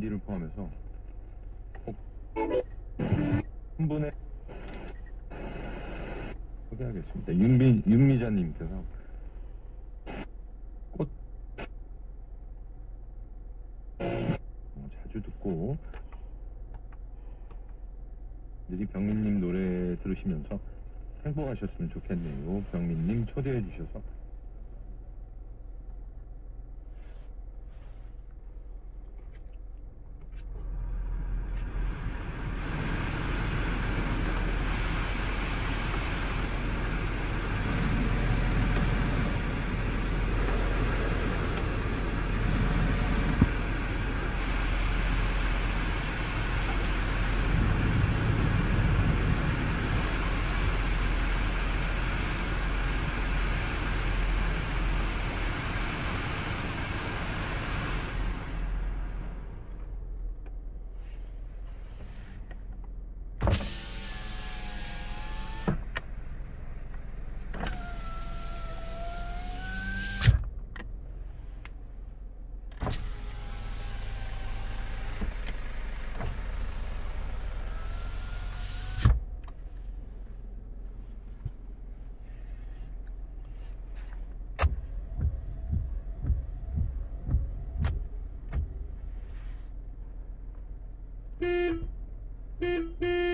잔디를 포함해서 꼭한 분의 소개하겠습니다. 윤미, 윤미자님께서 꽃 어, 자주 듣고 미리 병민님 노래 들으시면서 행복하셨으면 좋겠네요. 병민님 초대해 주셔서 beep, beep, beep.